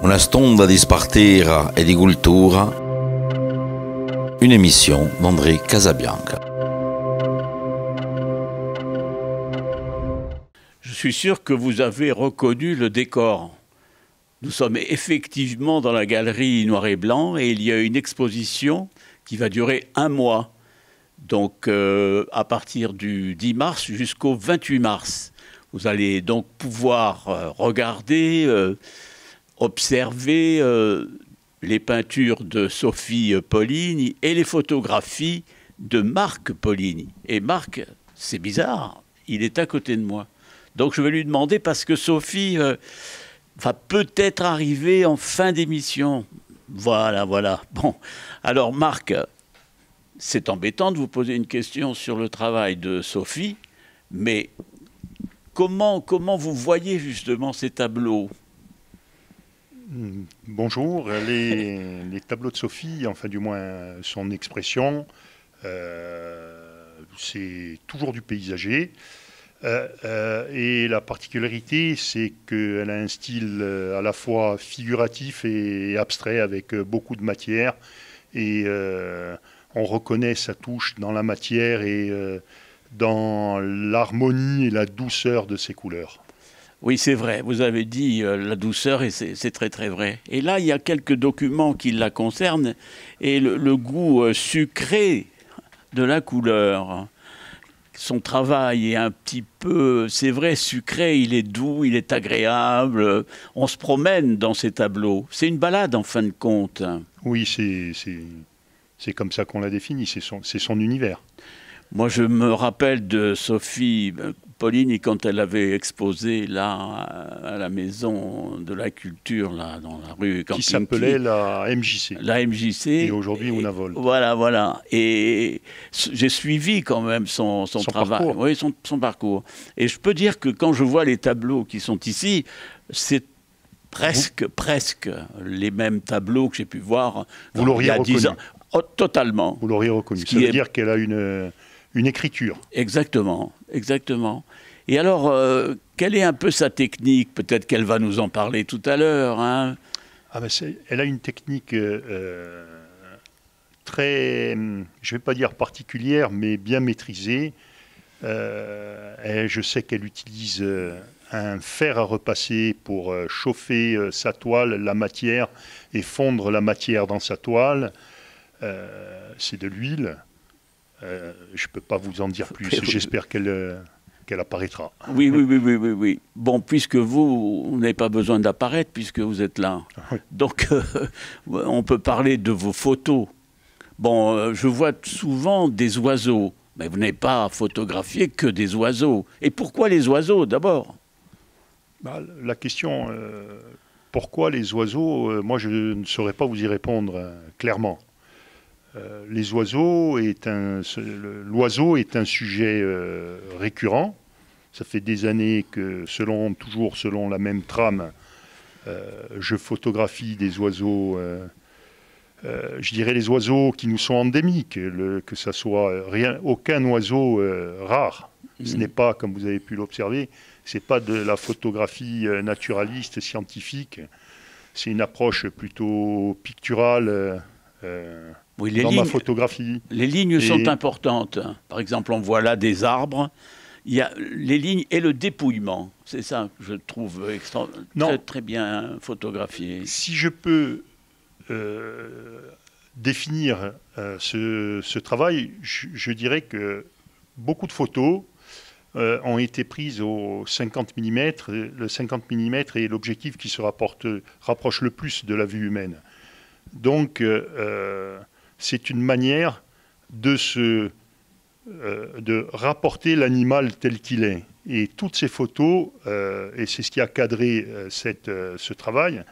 Una stonda di spartira e di cultura, une émission d'André Casabianca. Je suis sûr que vous avez reconnu le décor. Nous sommes effectivement dans la galerie Noir et Blanc et il y a une exposition qui va durer un mois. Donc euh, à partir du 10 mars jusqu'au 28 mars. Vous allez donc pouvoir euh, regarder, euh, observer les peintures de Sophie Poligny et les photographies de Marc Poligny. Et Marc, c'est bizarre, il est à côté de moi. Donc je vais lui demander parce que Sophie va peut-être arriver en fin d'émission. Voilà, voilà. Bon, alors Marc, c'est embêtant de vous poser une question sur le travail de Sophie, mais comment, comment vous voyez justement ces tableaux? Bonjour, les, tableaux de Sophie, enfin du moins son expression, euh, c'est toujours du paysager. Euh, euh, et la particularité, c'est qu'elle a un style à la fois figuratif et abstrait, avec beaucoup de matière. Et on reconnaît sa touche dans la matière et dans l'harmonie et la douceur de ses couleurs. Oui, c'est vrai. Vous avez dit la douceur et c'est très très vrai. Et là, il y a quelques documents qui la concernent et le goût sucré de la couleur son travail est un petit peu, c'est vrai, sucré, il est doux, il est agréable. On se promène dans ces tableaux. C'est une balade en fin de compte. Oui, c'est comme ça qu'on l'a défini, c'est son, son univers. Moi, je me rappelle de Sophie Pauline, quand elle avait exposé là à la maison de la culture, là, dans la rue Qui s'appelait la MJC. La MJC. Et aujourd'hui, Unavol. Voilà, voilà. Et j'ai suivi quand même son, son, travail. Parcours. Oui, son, son parcours. Et je peux dire que quand je vois les tableaux qui sont ici, c'est presque, presque les mêmes tableaux que j'ai pu voir Vous il y a 10 ans. Oh, totalement. Vous l'auriez reconnu. Ça veut dire qu'elle a une une écriture. Exactement, exactement. Et alors, euh, quelle est un peu sa technique? Peut-être qu'elle va nous en parler tout à l'heure. Hein ah ben elle a une technique euh, euh, très, je ne vais pas dire particulière, mais bien maîtrisée. je sais qu'elle utilise un fer à repasser pour chauffer sa toile, la matière, et fondre la matière dans sa toile. C'est de l'huile. Euh, je ne peux pas vous en dire plus. J'espère qu'elle euh, qu'elle apparaîtra. Oui, oui, oui, oui, oui, oui. Bon, puisque vous, vous n'avez pas besoin d'apparaître puisque vous êtes là. Donc, euh, on peut parler de vos photos. Bon, je vois souvent des oiseaux, mais vous n'avez pas photographié que des oiseaux. Et pourquoi les oiseaux d'abord? Bah, La question, pourquoi les oiseaux Moi, je ne saurais pas vous y répondre clairement. Euh, les oiseaux est un, l'oiseau est un sujet euh, récurrent. Ça fait des années que, selon, toujours selon la même trame, euh, je photographie des oiseaux. je dirais les oiseaux qui nous sont endémiques, que ça soit rien, aucun oiseau rare. Ce mmh. n'est pas, comme vous avez pu l'observer, c'est pas de la photographie naturaliste scientifique. C'est une approche plutôt picturale oui, les dans lignes, ma photographie. Les lignes sont importantes. Par exemple, on voit là des arbres. Il y a les lignes et le dépouillement. C'est ça que je trouve extra... très, très, bien photographié. Si je peux euh, définir euh, ce, ce, travail, je, dirais que beaucoup de photos euh, ont été prises au 50 mm. Le 50 mm est l'objectif qui se rapporte, rapproche le plus de la vue humaine. Donc, c'est une manière de, se, euh, de rapporter l'animal tel qu'il est. Et toutes ces photos, euh, et c'est ce qui a cadré euh, cette, ce travail,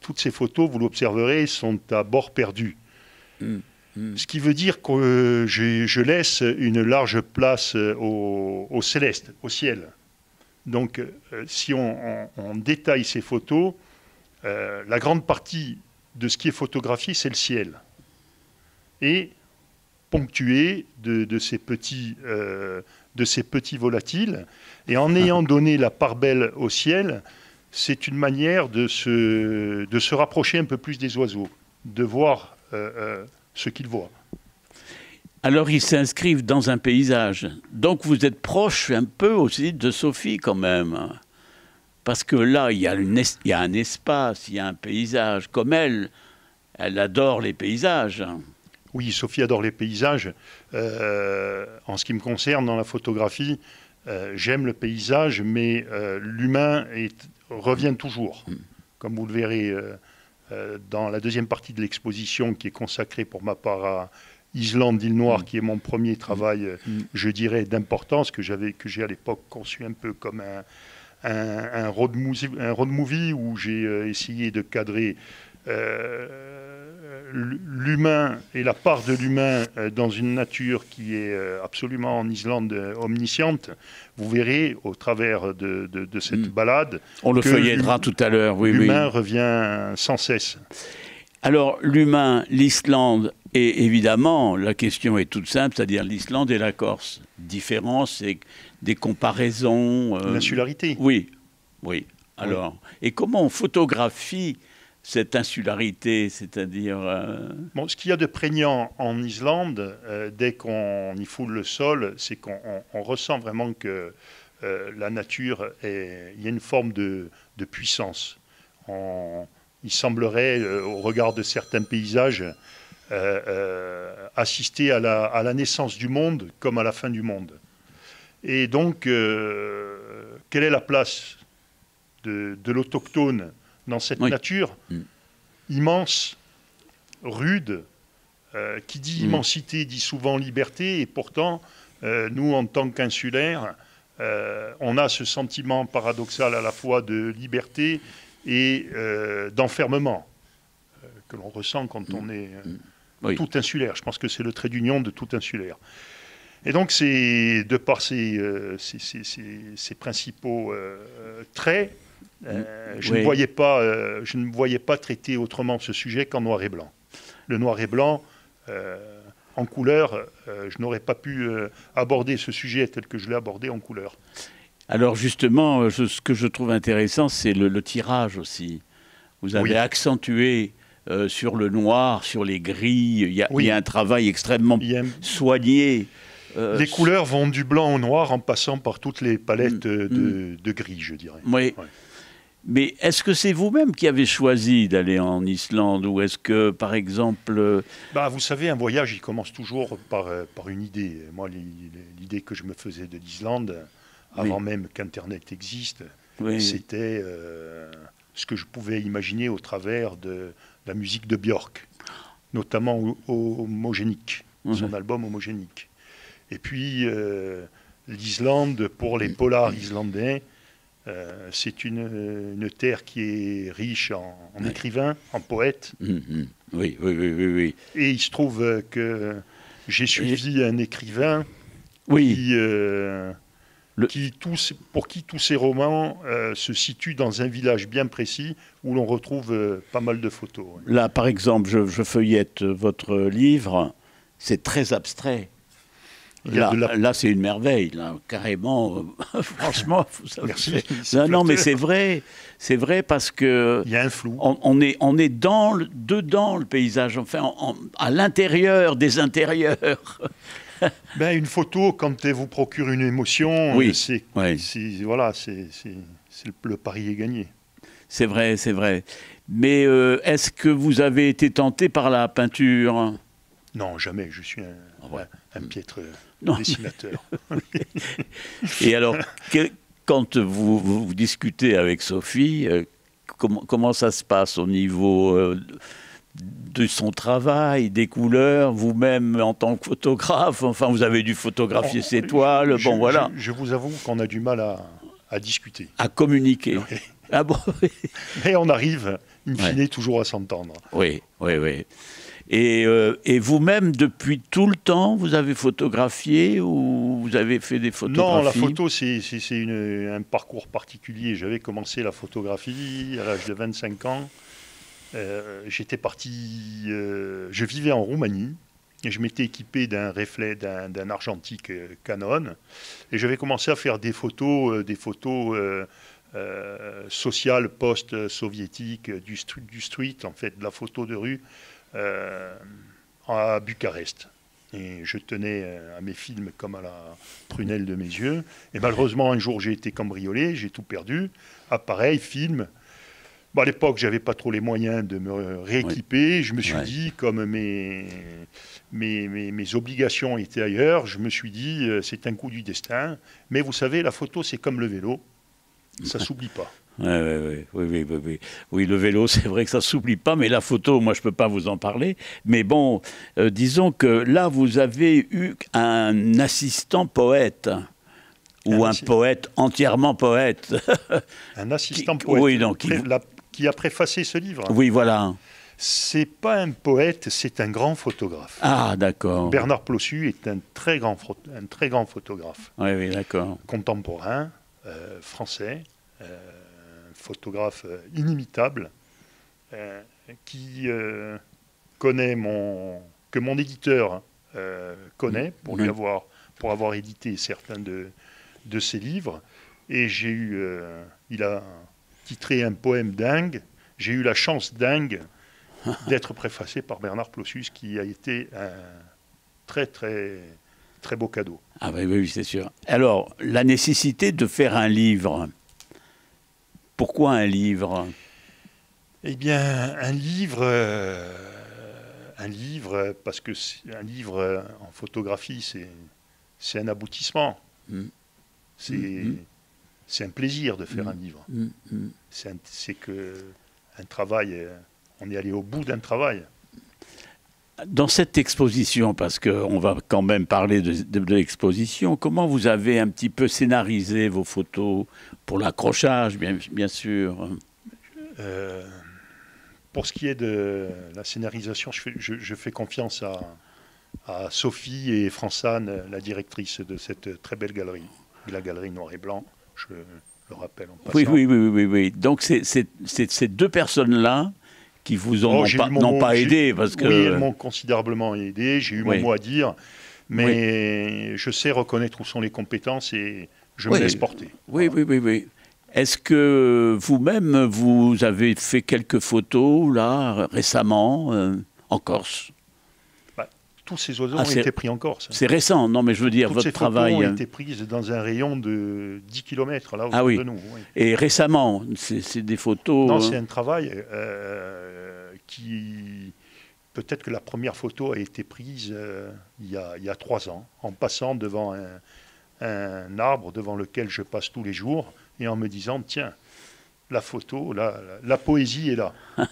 toutes ces photos, vous l'observerez, sont à bord perdu. Mmh, mmh. Ce qui veut dire que je, laisse une large place au, céleste, au ciel. Donc, si on, on, détaille ces photos, la grande partie de ce qui est photographié, c'est le ciel et ponctué de, ces petits, euh, de ces petits volatiles. Et en ayant donné la part belle au ciel, c'est une manière de se, de se rapprocher un peu plus des oiseaux, de voir euh, euh, ce qu'ils voient. Alors ils s'inscrivent dans un paysage. Donc vous êtes proche un peu aussi de Sophie quand même. Parce que là, il y, a il y a un espace, il y a un paysage. Comme elle, elle adore les paysages. Oui, Sophie adore les paysages. Euh, en ce qui me concerne, dans la photographie, j'aime le paysage, mais l'humain est revient toujours. Mm. Comme vous le verrez euh, euh, dans la deuxième partie de l'exposition qui est consacrée pour ma part à Islande, île Noire, mm. qui est mon premier travail, euh, mm. je dirais, d'importance, que j'ai à l'époque conçu un peu comme un, un, road, movie, un road movie où j'ai essayé de cadrer l'humain et la part de l'humain euh, dans une nature qui est euh, absolument en Islande euh, omnisciente, vous verrez au travers de, cette hmm. balade. On le feuilletera tout à l'heure, oui. L'humain revient sans cesse. Alors, l'humain, l'Islande, et évidemment, la question est toute simple, c'est-à-dire l'Islande et la Corse. Différence et des comparaisons. L'insularité. Oui, oui. Alors, et comment on photographie cette insularité, c'est-à-dire... Euh, ce qu'il y a de prégnant en Islande, euh, dès qu'on y foule le sol, c'est qu'on ressent vraiment que euh, la nature, est, il y a une forme de, puissance. il semblerait, au regard de certains paysages, assister à la, à la, naissance du monde comme à la fin du monde. Et donc, quelle est la place de, de l'autochtone dans cette nature mm. immense, rude. Euh, qui dit mm. immensité dit souvent liberté, et pourtant, euh, nous, en tant qu'insulaires, euh, on a ce sentiment paradoxal à la fois de liberté et d'enfermement que l'on ressent quand on est tout insulaire. Je pense que c'est le trait d'union de tout insulaire. Et donc, c'est de par ces, ces principaux traits, euh, je, ne voyais pas, euh, je ne voyais pas traiter autrement ce sujet qu'en noir et blanc. Le noir et blanc, euh, en couleur, je n'aurais pas pu aborder ce sujet tel que je l'ai abordé en couleur. Alors justement, ce que je trouve intéressant, c'est le, tirage aussi. Vous avez accentué sur le noir, sur les gris. Il y a, un travail extrêmement soigné. Les couleurs vont du blanc au noir en passant par toutes les palettes mm, mm. de, gris, je dirais. Oui. Mais est-ce que c'est vous-même qui avez choisi d'aller en Islande ou est-ce que, par exemple... Euh, bah, vous savez, un voyage, il commence toujours par, euh, par une idée. Moi, l'idée que je me faisais de l'Islande, avant même qu'Internet existe, c'était euh, ce que je pouvais imaginer au travers de la musique de Björk, notamment Homogénique, son album Homogénique. Et puis, l'Islande, pour les polars islandais, euh, c'est une, terre qui est riche en, écrivains, en poètes. Hum. Oui, oui, oui, oui, Et il se trouve que j'ai suivi un écrivain qui, euh, qui pour qui tous ces romans euh, se situent dans un village bien précis où l'on retrouve pas mal de photos. Là, par exemple, je feuillette votre livre, c'est très abstrait. Là, c'est une merveille, là, carrément. Euh, franchement, Merci. Non, mais c'est vrai, c'est vrai parce que il y a un flou. On, est, on est dans le, dedans le paysage, enfin, à l'intérieur des intérieurs. ben, une photo, quand elle vous procure une émotion, oui. c'est voilà, c'est le, pari est gagné. C'est vrai, c'est vrai. Mais euh, est-ce que vous avez été tenté par la peinture? Non, jamais. Je suis un, ah un piètre dessinateur. Et alors, quand vous, discutez avec Sophie, euh, comment, comment, ça se passe au niveau euh, de son travail, des couleurs, vous-même en tant que photographe Enfin, vous avez dû photographier ses toiles. bon, voilà. Je, vous avoue qu'on a du mal à, discuter. À communiquer. Ah bon Mais on arrive, in fine, toujours à s'entendre. Oui, oui, oui. Euh, et, vous-même, depuis tout le temps, vous avez photographié ou vous avez fait des photographies Non, la photo, c'est un parcours particulier. J'avais commencé la photographie à l'âge de 25 ans. Euh, j'étais parti, euh, je vivais en Roumanie et je m'étais équipé d'un reflet d'un argentique Canon et j'avais commencé à faire des photos, des photos euh, social post-soviétique du, du, street, en fait, de la photo de rue à Bucarest. Et je tenais à mes films comme à la prunelle de mes yeux. Et malheureusement, un jour, j'ai été cambriolé, j'ai tout perdu. Appareil, film. Bon, à l'époque, j'avais pas trop les moyens de me rééquiper. Je me suis dit, comme mes, mes, mes, obligations étaient ailleurs, je me suis dit, euh, c'est un coup du destin. Mais vous savez, la photo, c'est comme le vélo. Ça s'oublie pas. Oui, oui, oui, oui, oui, le vélo, c'est vrai que ça s'oublie pas, mais la photo, moi, je peux pas vous en parler. Mais bon, euh, disons que là, vous avez eu un assistant poète ou un, poète entièrement poète. un assistant poète. Oui, donc qui... qui a préfacé ce livre. Oui, voilà. C'est pas un poète, c'est un grand photographe. Ah, d'accord. Bernard Plossu est un très grand, un très grand photographe. Oui, oui, d'accord. Contemporain, euh, français. Euh, photographe euh, inimitable, euh, qui euh, connaît mon, que mon éditeur connaît pour, lui avoir, pour avoir édité certains de, de ses livres. Et j'ai eu, il a titré un poème dingue. J'ai eu la chance dingue d'être préfacé par Bernard Plossus, qui a été un très très très beau cadeau. Ah oui, oui, c'est sûr. Alors, la nécessité de faire un livre, pourquoi un livre? Eh bien, un livre, euh, un livre, parce que un livre en photographie, c'est, c'est un aboutissement. Mm. C'est, mm. c'est un plaisir de faire mm. un livre. C'est, c'est que un travail, euh, on est allé au bout d'un travail. Dans cette exposition, parce qu'on va quand même parler de, l'exposition, comment vous avez un petit peu scénarisé vos photos pour l'accrochage, bien, bien sûr? Euh, Pour ce qui est de la scénarisation, je fais, je, fais confiance à, à, Sophie et Françane, la directrice de cette très belle galerie, la galerie Noir et Blanc, je le rappelle en passant. Oui, oui, oui, oui. oui. Donc c'est ces deux personnes-là qui vous ont oh, n'ont pas, aidé parce que oui, elles m'ont considérablement aidé. J'ai eu mon mot à dire, mais je sais reconnaître où sont les compétences et je me laisse porter. Oui, oui, oui, oui. Est-ce que vous-même vous avez fait quelques photos là récemment euh, en Corse? Tous ces oiseaux ah, ont été pris en Corse. C'est récent, non, mais je veux dire, Toutes votre ces travail. Photos ont euh, été prises dans un rayon de 10 km là ah, oui. de nous. Et récemment, c'est des photos. Non, euh, c'est un travail qui peut-être que la première photo a été prise euh, il, y a, il, y a, trois ans, en passant devant un, un, arbre devant lequel je passe tous les jours et en me disant tiens, la photo, la, la, poésie est là.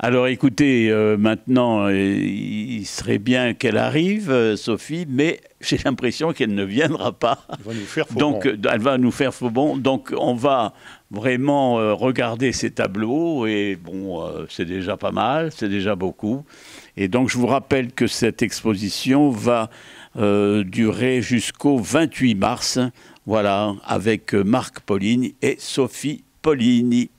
Alors écoutez, euh, maintenant, euh, il serait bien qu'elle arrive, Sophie, mais j'ai l'impression qu'elle ne viendra pas. Elle va nous faire faux Donc, elle va nous faire faux bon. Donc, on va vraiment euh, regarder ces tableaux et bon, euh, c'est déjà pas mal, c'est déjà beaucoup. Et donc je vous rappelle que cette exposition va euh, durer jusqu'au 28 mars, voilà, avec Marc Pauline et Sophie Paulini.